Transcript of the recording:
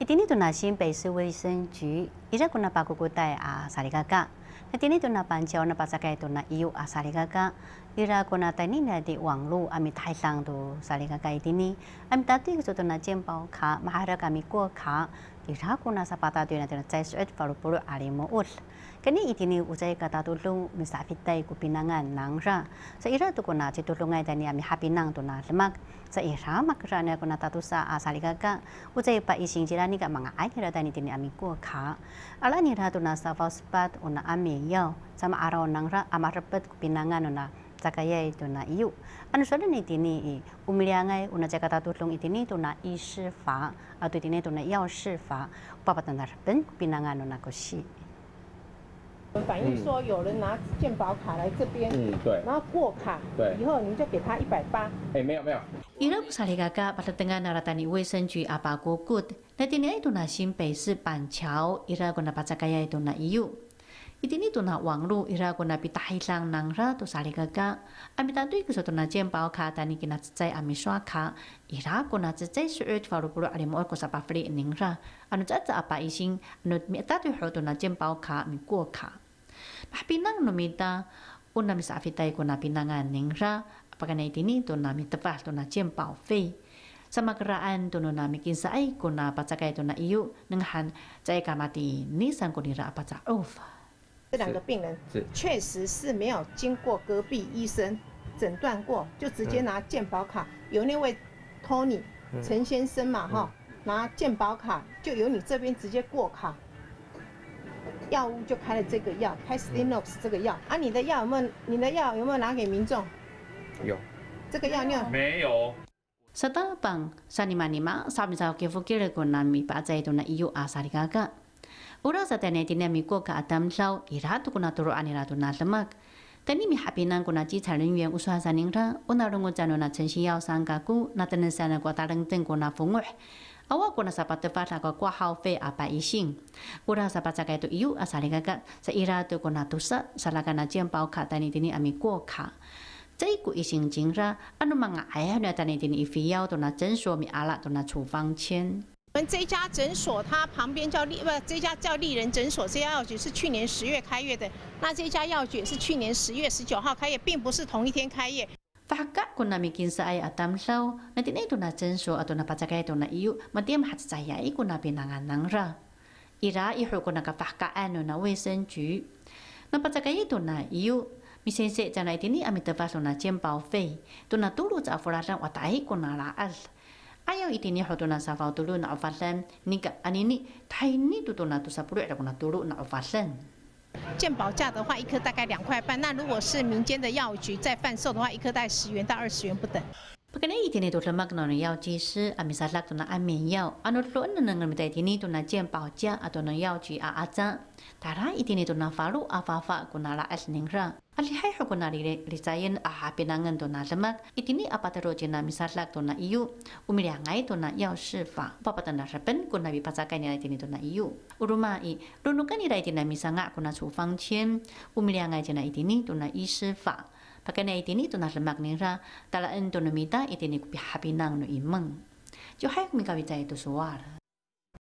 一天天都拿新北市卫生局，伊在 kuna 巴古古带啊萨里嘎嘎，那天天都拿板桥那巴萨盖都拿医务啊萨里嘎嘎，伊在 kuna 带你那的网络阿米太上都萨里嘎嘎一天呢，阿米大对个就都拿健保卡，马哈拉阿米过卡，ira kuna sa pata na tuyo na tsai suet faru puru ari mo ul. Kani itini ni kata tulung misa kupinangan ku nang ra. Sa ira tu kuna tsi tulung ai tani ami hapi nang tu lemak. Sa ira mak ra ne kuna tatu sa asali kaka ujai pa ising jira manga ai kira tani tini ami kua ka. Ala ni ra sa una ami yau sama arau nang ra ama repet kupinangan una 在卡爷顿拿有，按说呢，你今天以，我们两位，我们这家大图龙，今天顿拿一是罚，啊，今天顿拿二是罚，爸爸等下等，槟榔安顿拿个洗。反映说有人拿鉴宝卡来这边，嗯，对，然后过卡，对，以后你就给他一百八。哎，没有没有。伊拉古沙里嘎嘎，把它等下拿拉丹尼卫生局阿爸哥哥，那今天伊顿拿新北市板桥伊拉古拿帕扎卡爷顿拿有。อีทีนี้ตัวนักวังรู้อีรากนับไปตายลังนังระตัวสัลิกากะอามิตันตุยกุศลตัวนักเจียมเปาคาแต่นี่กินัดใจอามิสวาคาอีรากนับจะใจสื่อที่ฟารุปุระอะไรมอร์กุสับปะฟรีนิงระอันนั้นจะอับปะอิชิงอันนั้นมีตาที่หัวตัวนักเจียมเปาคามีกัวคาพับปีนังนุมิตาอุณามิสอาฟิตายกนับปินังานิงระปะกันในที่นี้ตัวนามิตาฟตัวนักเจียมเ่าฟีสมกระอันตัวนนามิกินไซคกนับปัจจัยตัวนัายุนึงหันใจกามาตีนิสังกุนิระปัจจัยอุฟ这两个病人确实是没有经过隔壁医生诊断过，就直接拿健保卡。有那位 Tony 陈先生嘛，哈，拿健保卡就由你这边直接过卡，药物就开了这个药开 a s t i n o x 这个药。啊，你的药有没有？你的药有没有拿给民众？有。这个药没有。没有。ورازة تاني دينامي كوكا أدام لو إرادو كنا درو عن na lemak. Tani mi hapi nang kuna ji tsa ren yuan usua sa ning ra, una rungu jano na chen shi yau sang ka ku, na tenen sa na kwa ta teng kuna fung Awa kuna sa pate fa ta ka kwa hao fe a pa i shing. Ura sa pa tu iu a sa ka ka, sa ira tu kuna tu sa, sa la ka na jen pao ka tani tini ami kuo ka. Tsai ku i shing jing ra, anu ma nga aya nua tani tini i fi yau tu na shuo mi ala tu na chu fang chen. 这家诊所它旁边叫丽不，这家叫丽人诊所，这家药局是去年十月开业的。那这家药局是去年十月十九号开业，并不是同一天开业。那滴内头那诊所都那巴扎开，都那有，嘛店还是在呀？伊古纳边能阿能啦？伊拉伊后古纳个发卡阿喏那卫生局，那巴扎开伊都那有，米先生在那滴阿米得巴收那鉴保费，都那都路早付啦我大伊古纳拉二。还有，以前呢，很多人在服用的时候，那要发生，这个，这呢，它呢，就叫做手术，叫做脱落，那发生。鉴宝价的话，一颗大概两块半。那如果是民间的药局在贩售的话，一颗大概十元到二十元不等。Pakana itini tu lemak nong yao ji si a misalak tuna tu na min yao, a no lo nang nang mitai tini tu na jian bao jia, a tuna nang yao ji a a zang. Tara itini tu falu a fa fa ku na la as ning rang. A li hai ku na li li zayin a ha pinangan tu na lemak, itini a patero ji na misa lak tu na iu, umi lia ngai yao shi fa, papa tu na repen ku bi pasakai ni la itini tuna na iu. Uruma i, runukan ni la itini na misa fang qian, umi lia ngai ji na itini tu na i fa. Pakai itu ini itu nasi magnesia. Tala endonomita itu ini kupi happy nang imeng. Jauh hai kami kawita itu suara.